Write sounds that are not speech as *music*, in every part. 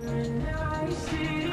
And I see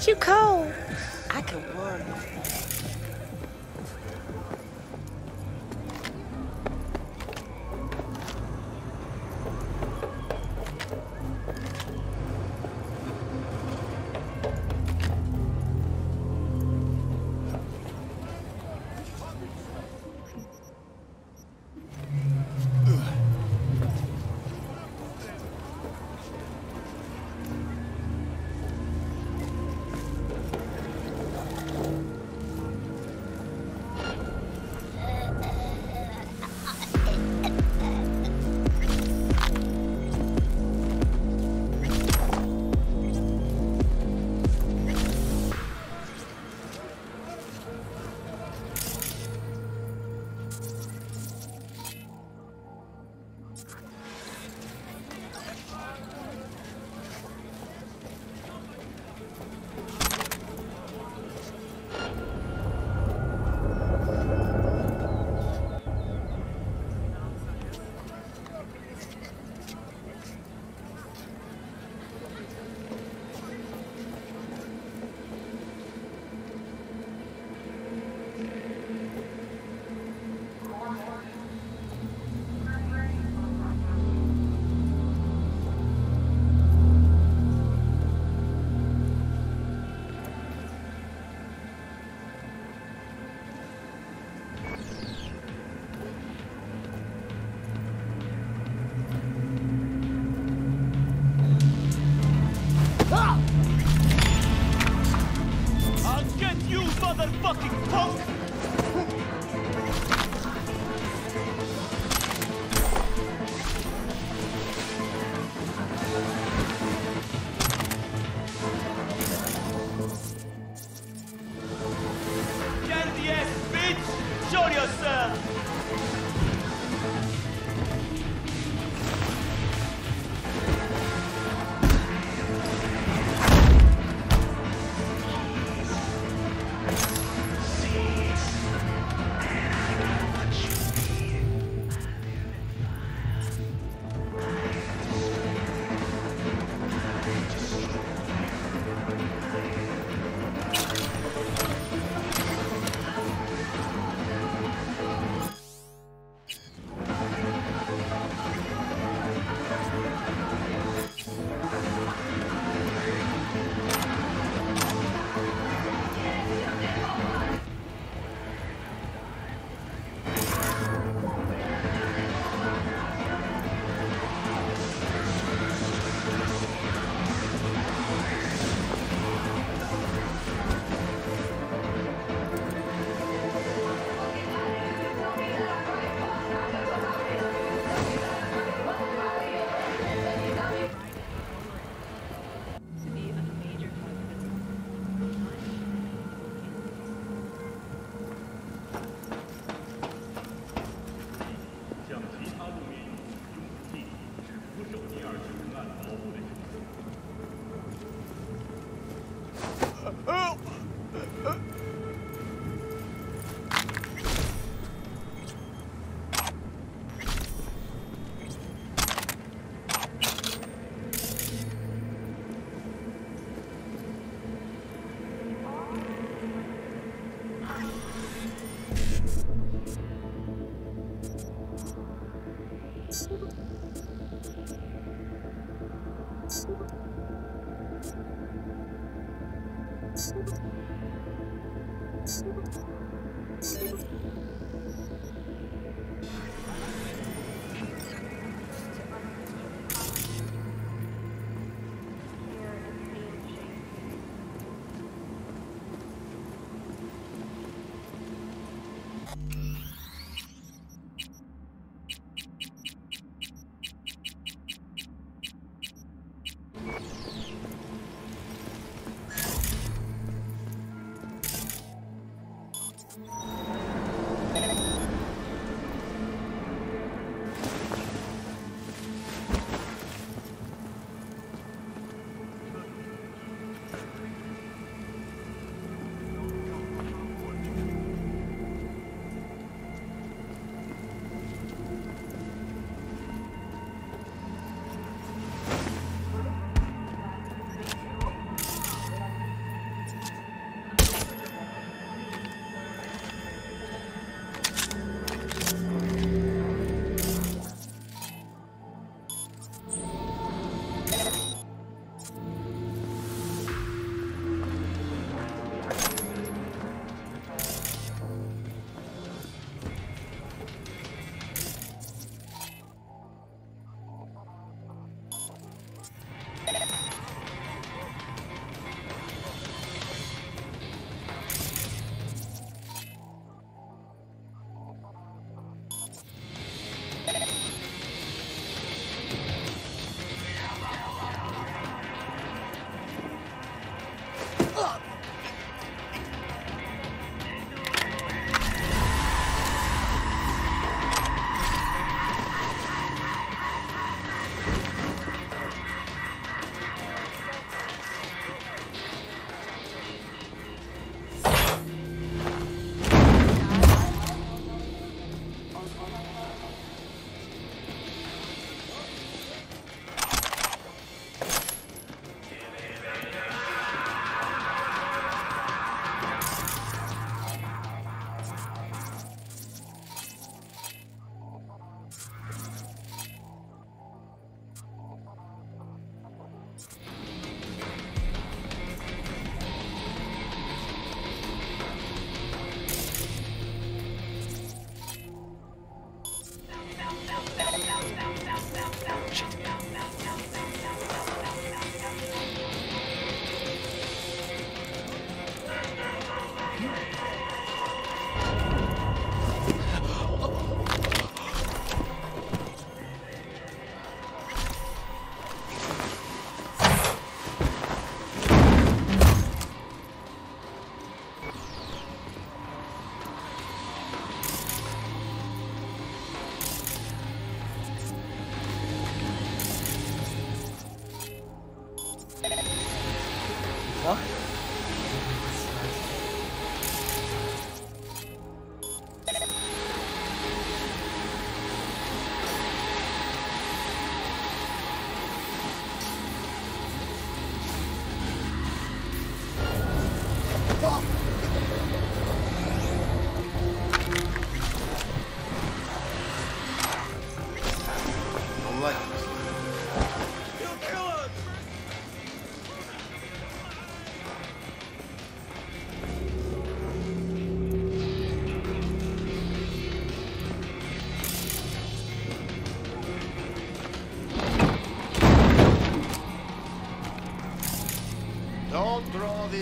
Aren't you cold?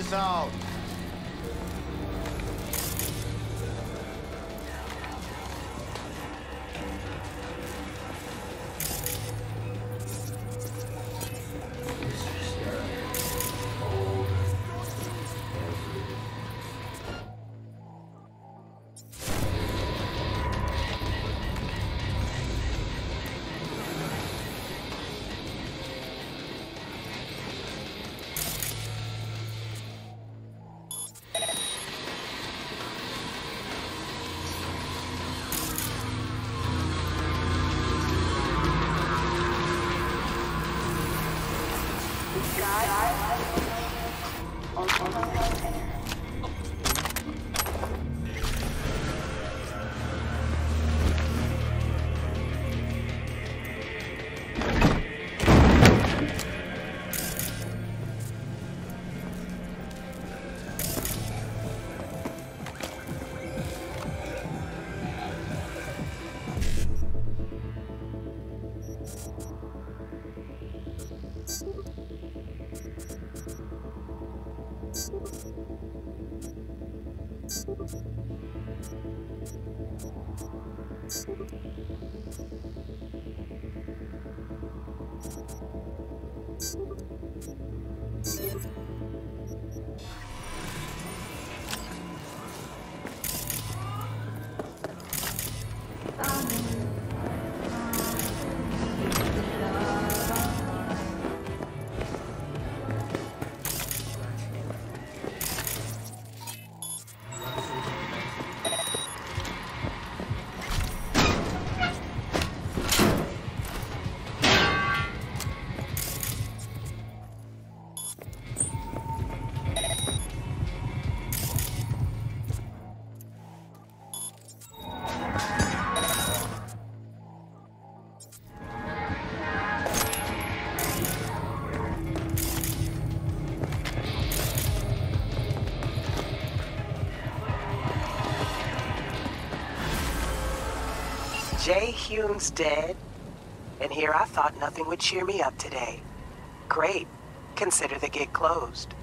Throw Hyung's dead, and here I thought nothing would cheer me up today. Great. Consider the gig closed.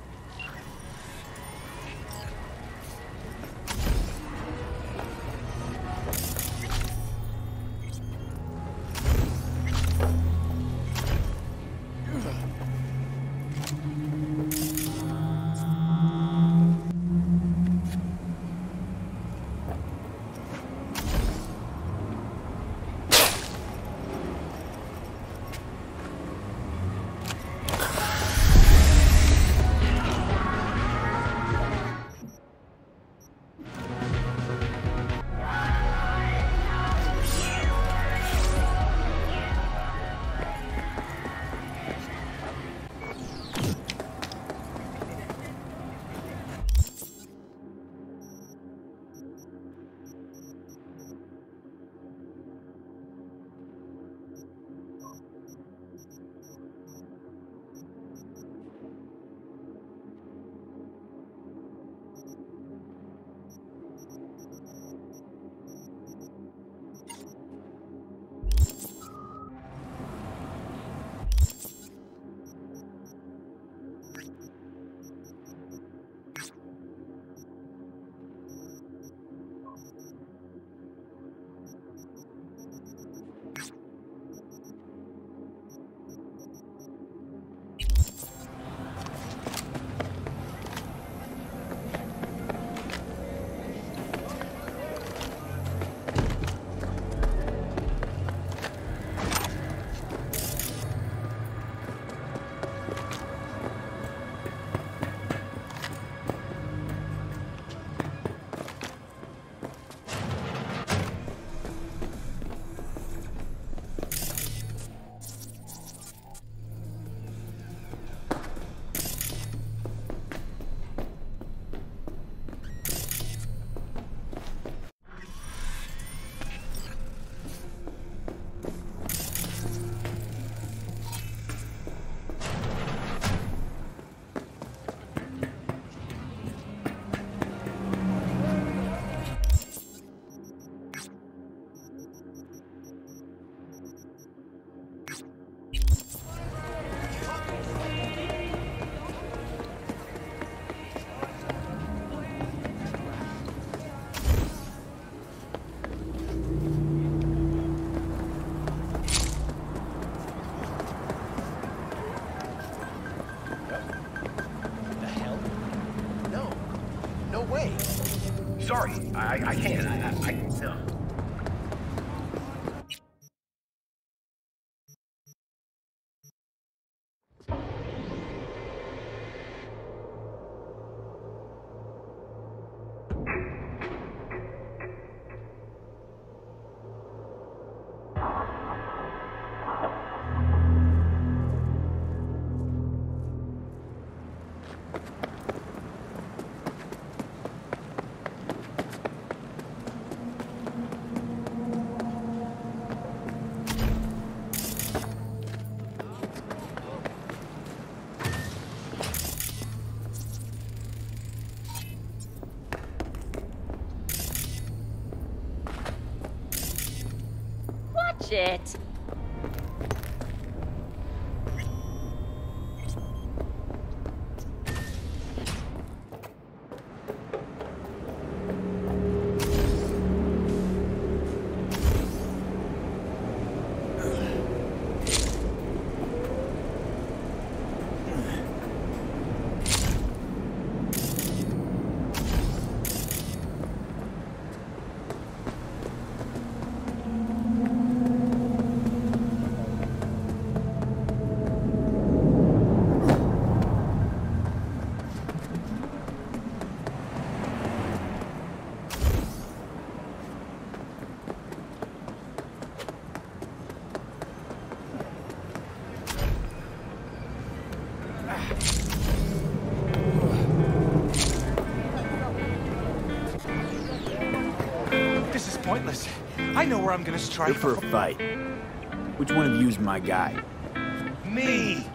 Sorry, I, I can't. I, I, where I'm gonna strike. For a fight. Which one of you's my guy? Me!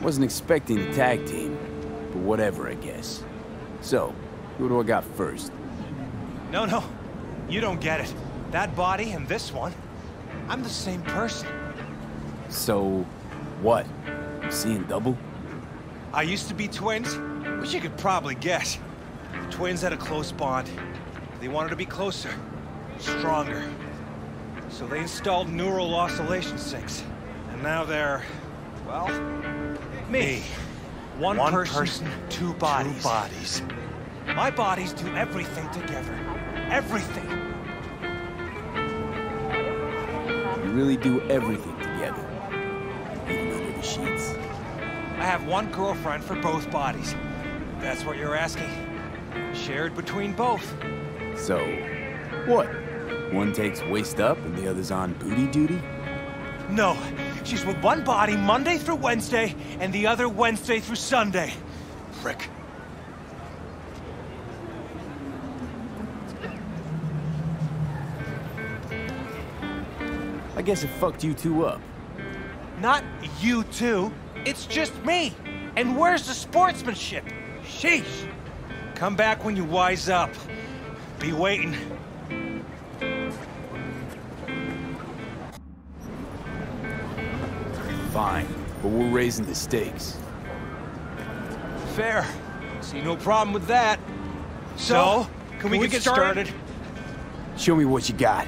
Wasn't expecting a tag team, but whatever, I guess. So, who do I got first? No, no. You don't get it. That body and this one, I'm the same person. So, what? You seeing double? I used to be twins, which you could probably guess. The Twins had a close bond. They wanted to be closer, stronger. So they installed neural oscillation sinks. And now they're, well, me. One, One person, person, two bodies. Two bodies. My bodies do everything together. Everything. You really do everything together. Even under the sheets. I have one girlfriend for both bodies. If That's what you're asking. Shared between both. So, what? One takes waist up and the other's on booty duty? No, she's with one body Monday through Wednesday, and the other Wednesday through Sunday. Frick. I guess it fucked you two up. Not you two. It's just me. And where's the sportsmanship? Sheesh. Come back when you wise up. Be waiting. Fine, but we're raising the stakes. Fair. See no problem with that. So, can, we, get, started? Show me what you got.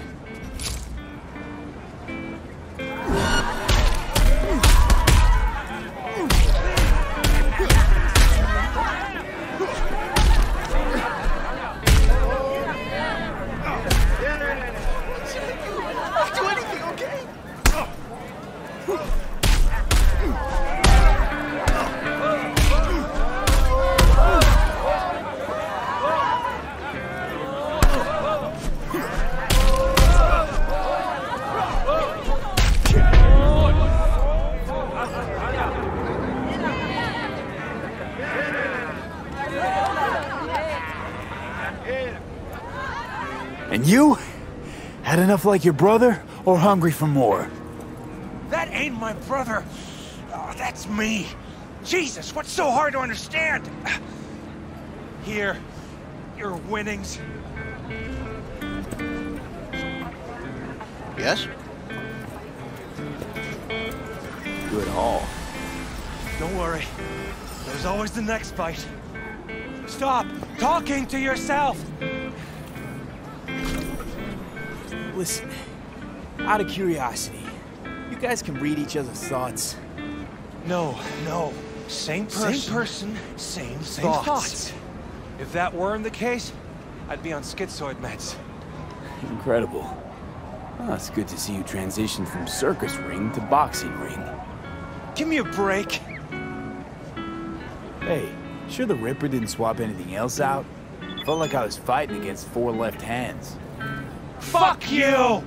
Like your brother, or hungry for more? That ain't my brother. Oh, that's me. Jesus, what's so hard to understand? Here, your winnings. Yes? Good haul. Don't worry. There's always the next bite. Stop talking to yourself. Listen, out of curiosity, you guys can read each other's thoughts. No, no. Same person. Same person, Same, same thoughts. thoughts. If that weren't the case, I'd be on schizoid meds. Incredible. Well, it's good to see you transition from circus ring to boxing ring. Give me a break. Hey, sure the Ripper didn't swap anything else out? Felt like I was fighting against four left hands. Fuck you!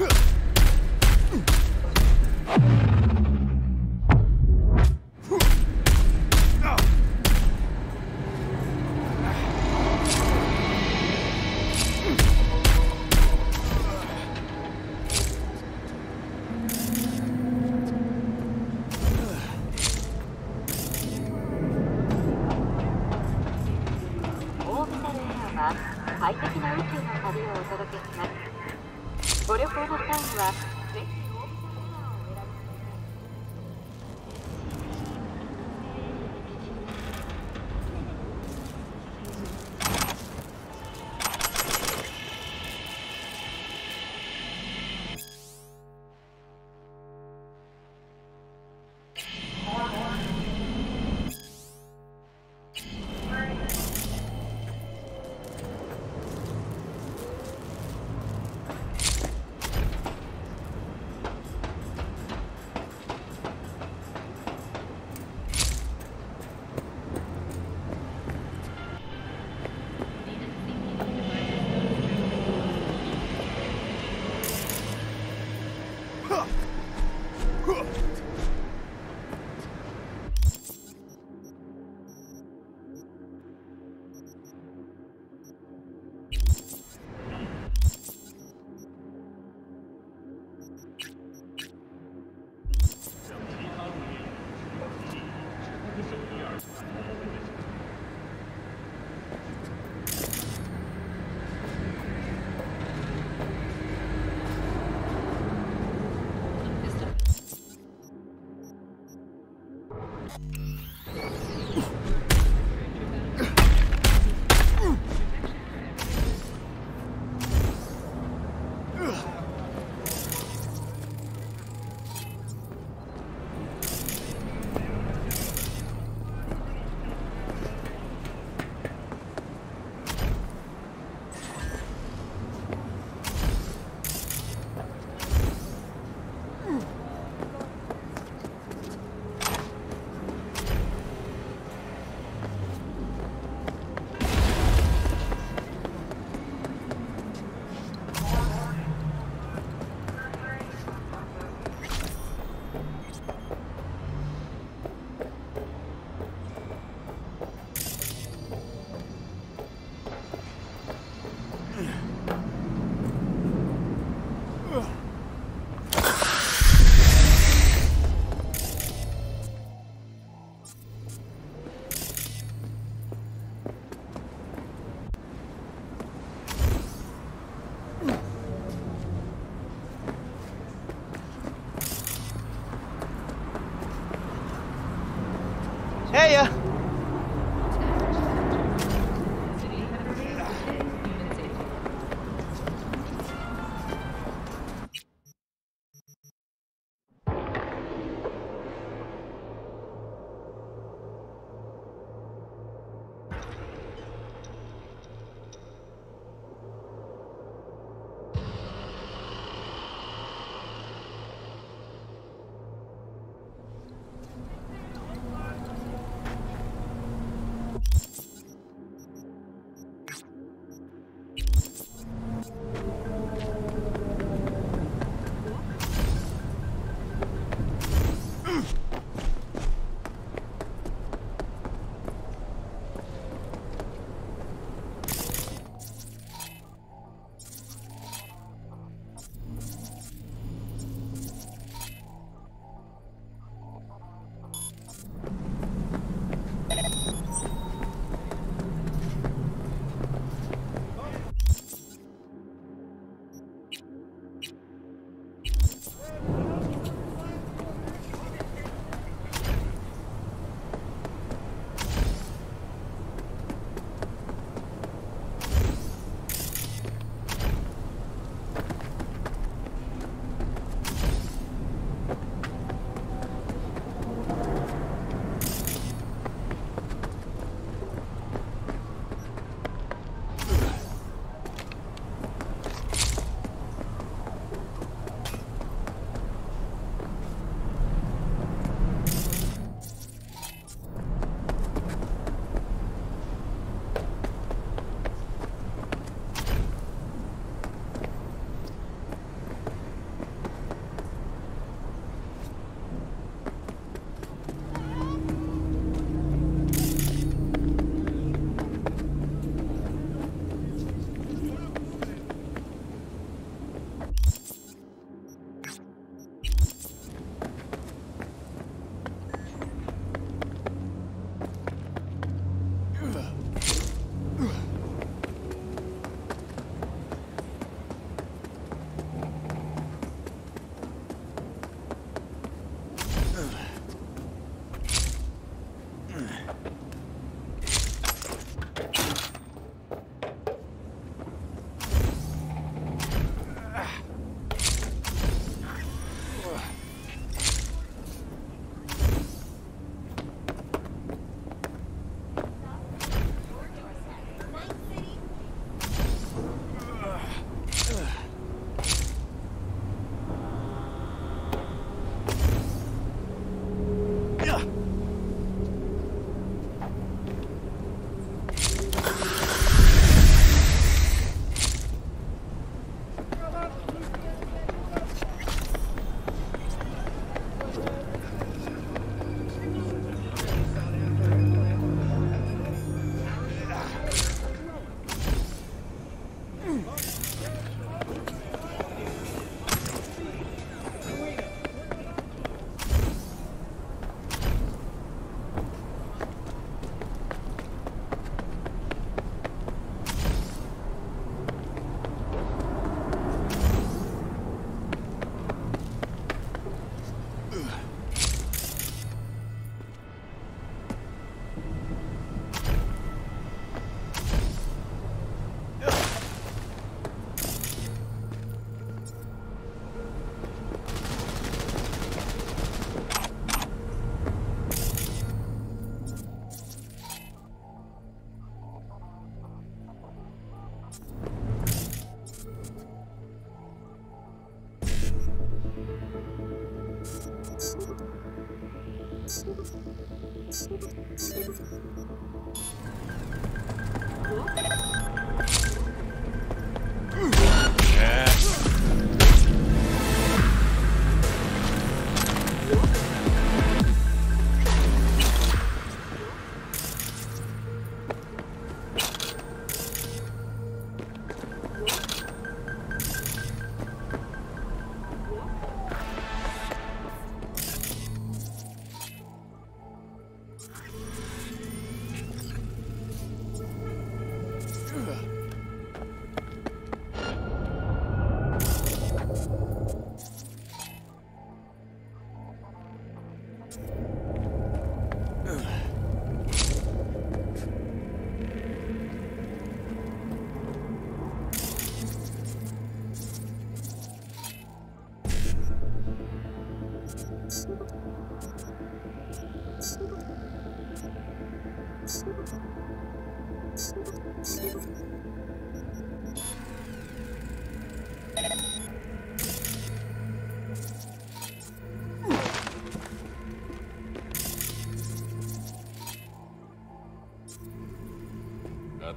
Huh.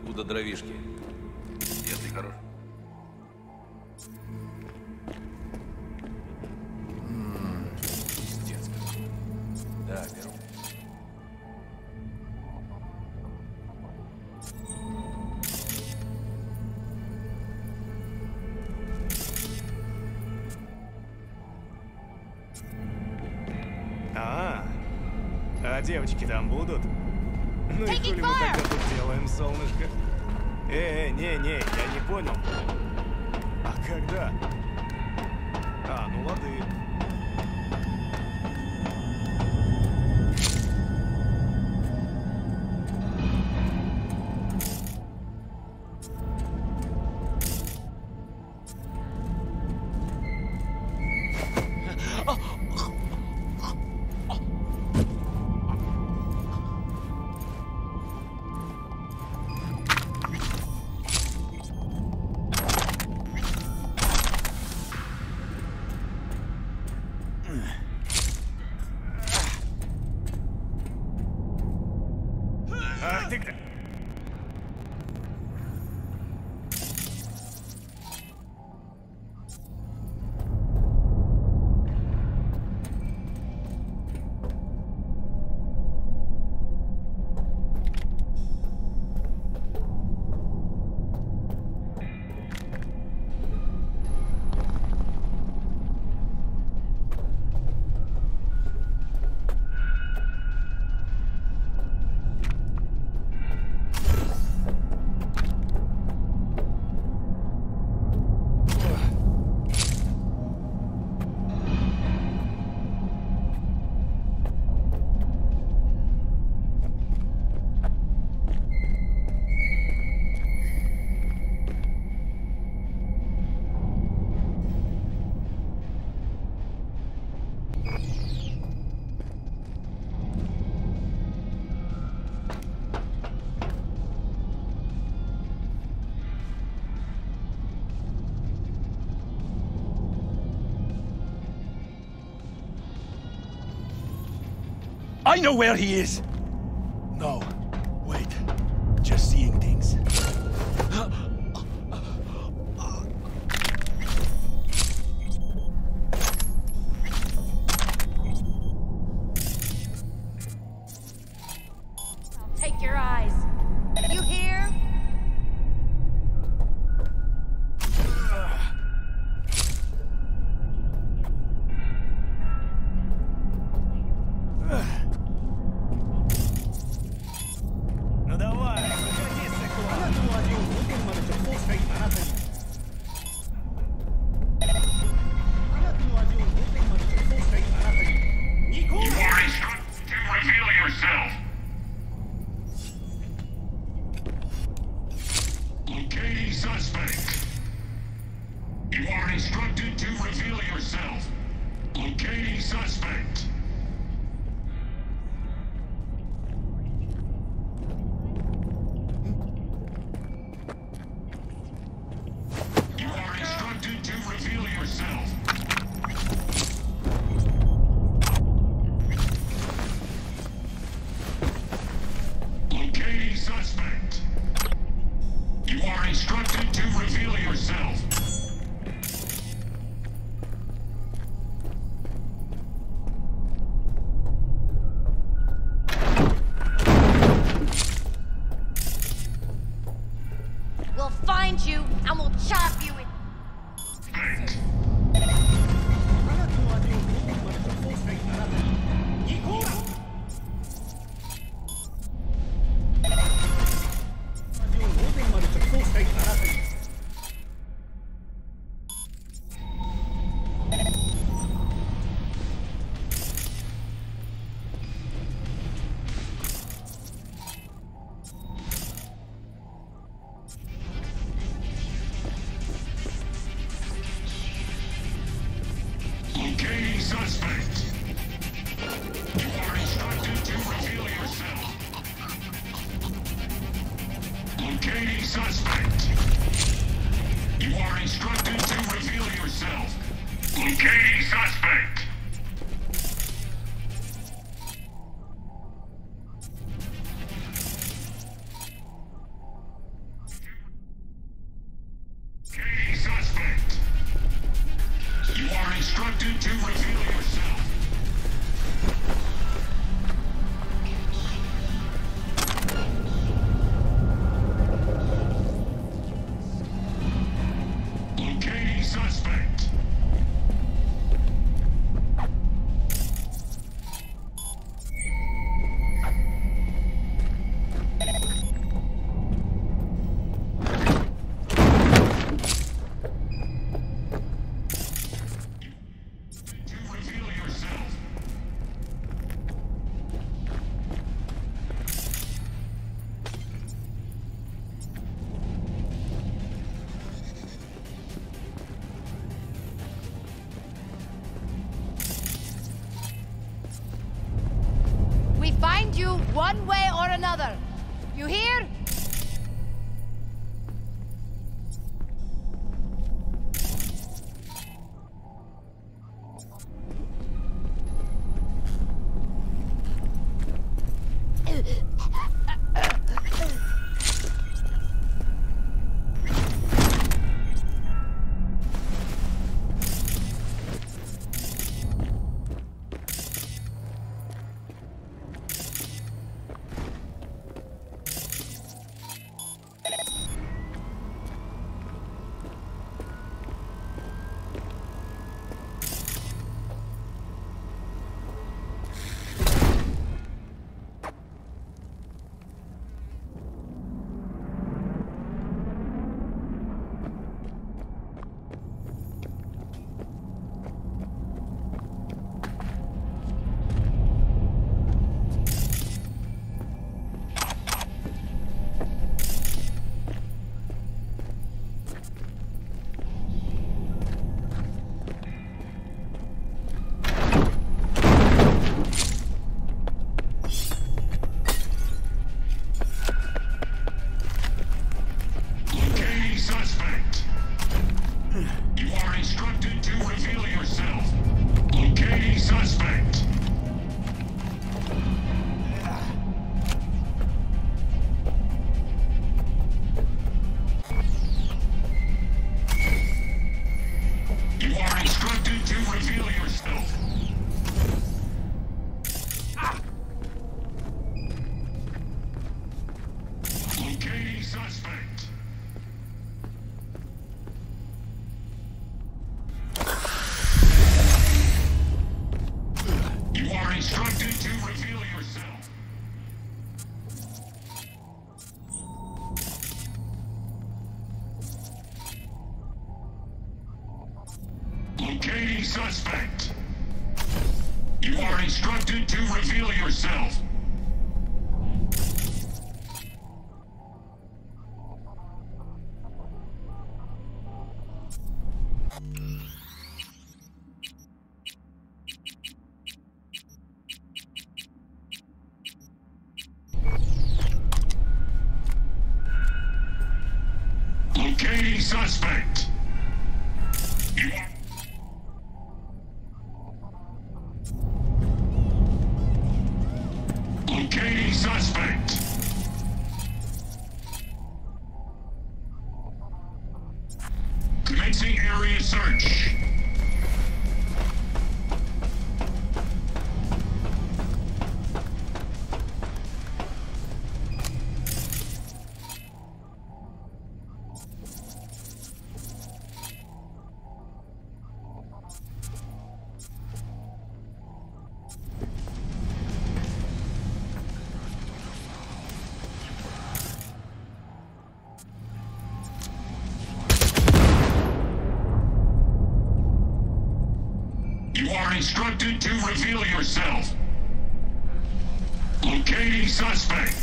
Откуда дровишки? I know where he is! suspect. You are instructed to reveal yourself. Locating suspect. Instructed to reveal Locating instructed to reveal yourself. Locating suspect.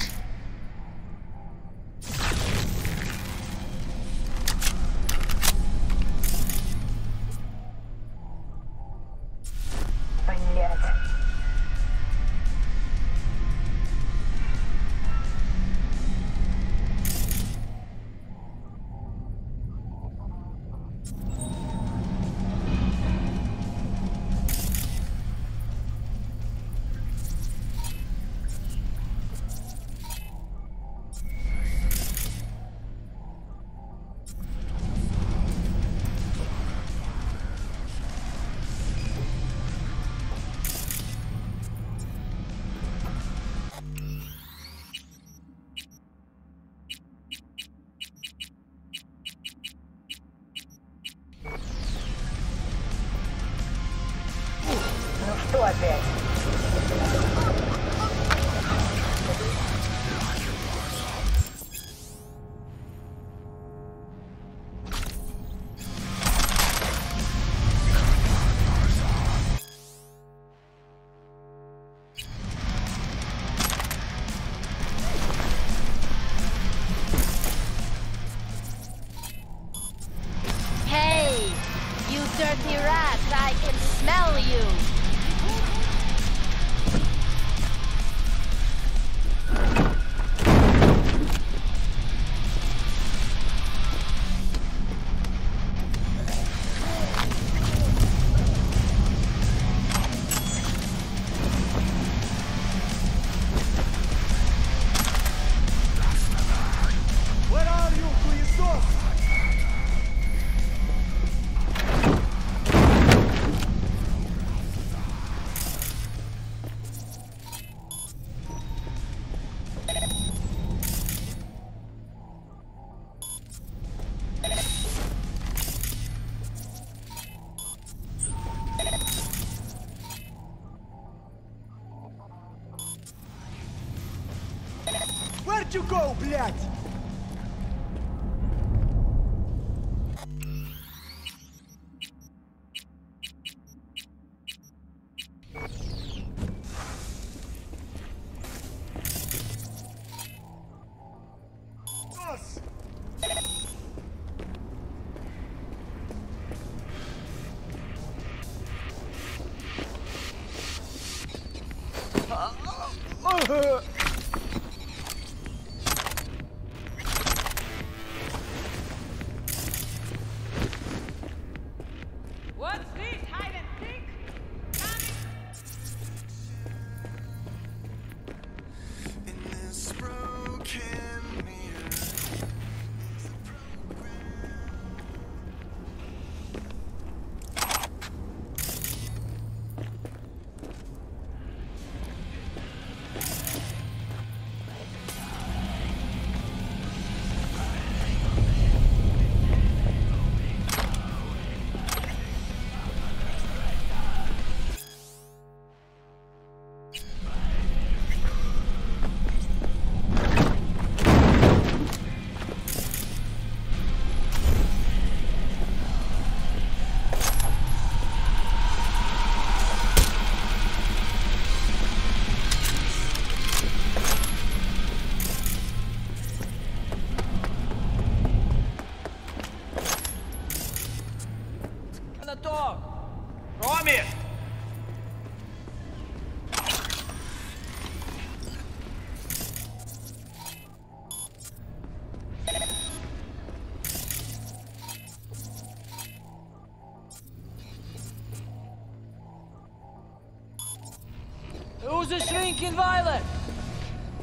Who's the shrinking violet?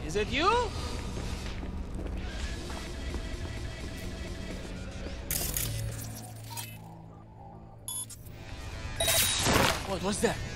Is it you? What was that?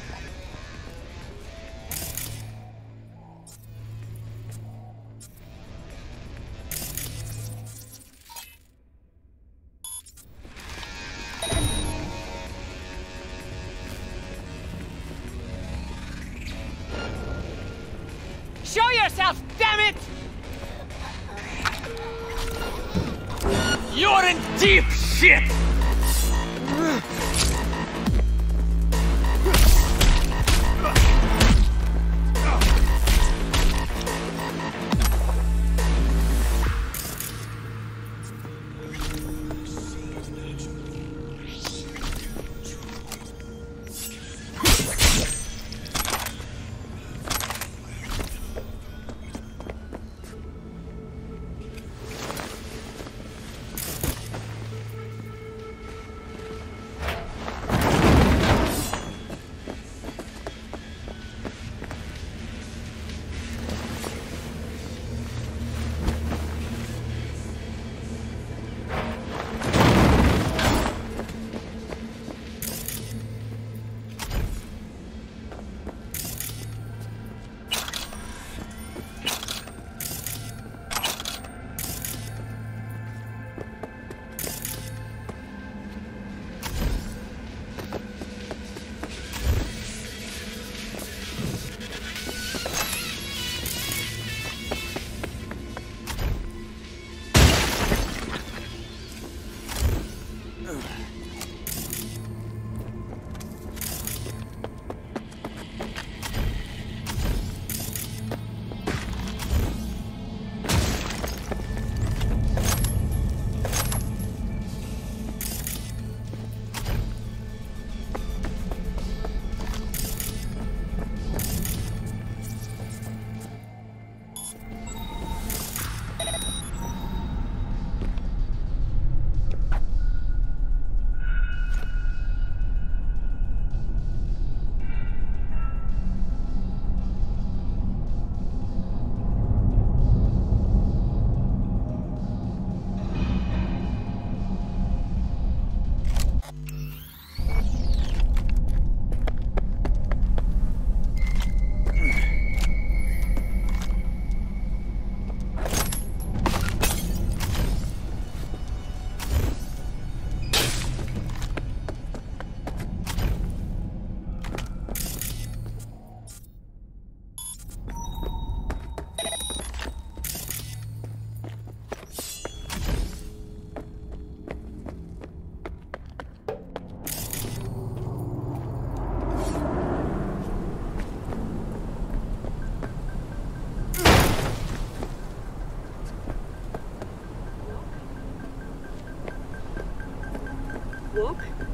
Walk?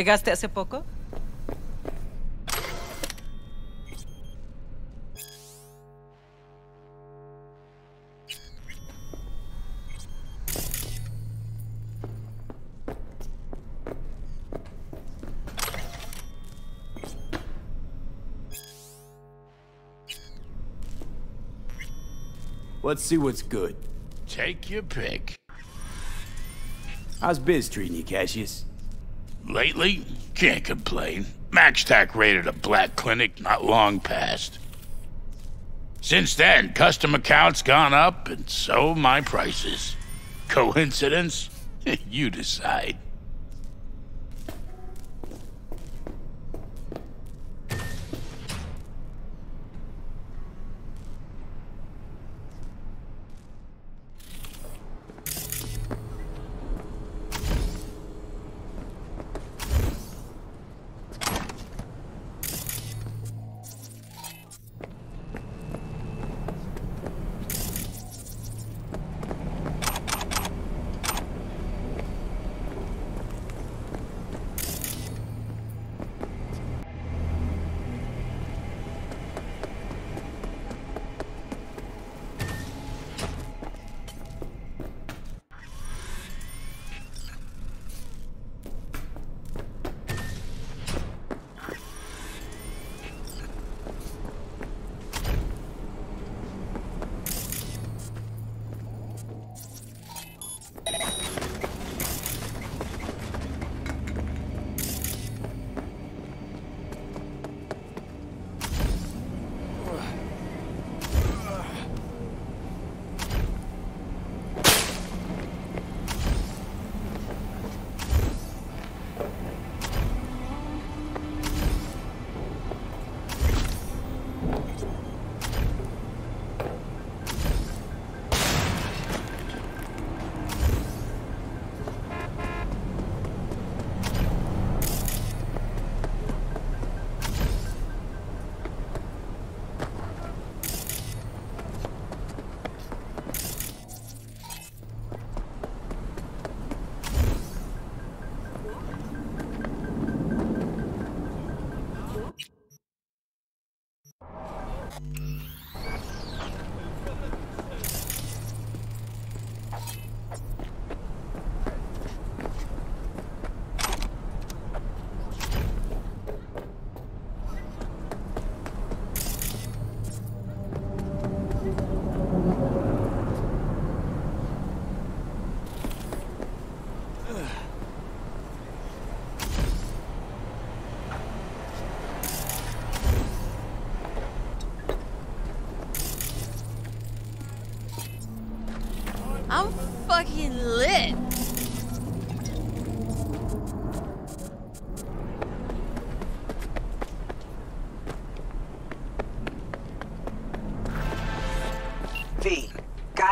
¿Llegaste hace poco? Let's see what's good. Take your pick. How's Biz treating you, Cassius? Lately, can't complain. MaxTac raided a black clinic not long past. Since then, custom accounts gone up, and so my prices. Coincidence? *laughs* you decide.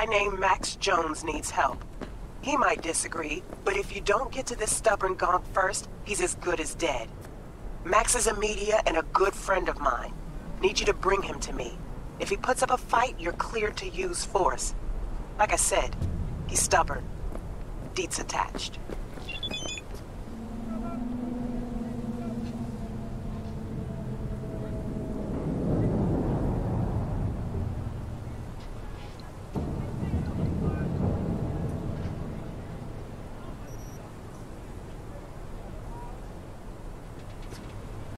Named Max Jones needs help. He might disagree, but if you don't get to this stubborn gonk first, he's as good as dead. Max is a media and a good friend of mine. Need you to bring him to me. If he puts up a fight, you're cleared to use force. Like I said, he's stubborn. Deets attached.